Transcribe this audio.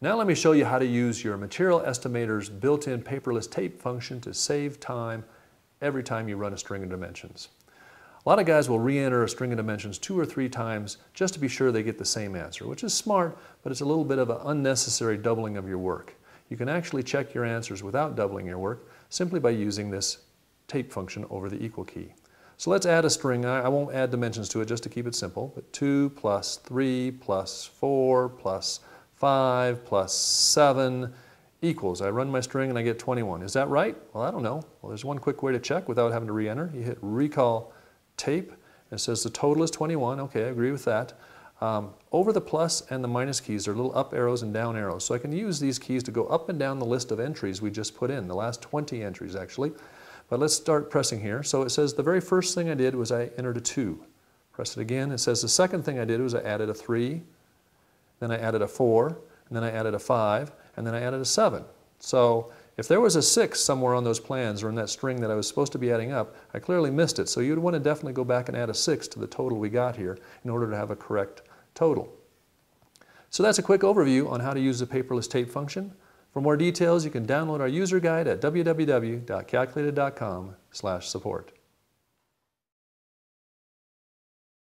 Now let me show you how to use your Material Estimator's built-in paperless tape function to save time every time you run a string of dimensions. A lot of guys will re-enter a string of dimensions two or three times just to be sure they get the same answer, which is smart, but it's a little bit of an unnecessary doubling of your work. You can actually check your answers without doubling your work simply by using this tape function over the equal key. So let's add a string. I, won't add dimensions to it just to keep it simple, but 2 plus 3 plus 4 plus 5 plus 7 equals. I run my string and I get 21. Is that right? Well, I don't know. Well, there's one quick way to check without having to re-enter. You hit recall tape. It says the total is 21. Okay, I agree with that. Um, over the plus and the minus keys are little up arrows and down arrows. So I can use these keys to go up and down the list of entries we just put in, the last 20 entries actually. But let's start pressing here. So it says the very first thing I did was I entered a 2. Press it again. It says the second thing I did was I added a 3, then I added a 4, and then I added a 5, and then I added a 7. So if there was a 6 somewhere on those plans or in that string that I was supposed to be adding up, I clearly missed it. So you'd want to definitely go back and add a 6 to the total we got here in order to have a correct total. So that's a quick overview on how to use the paperless tape function. For more details, you can download our user guide at www.calculated.com support.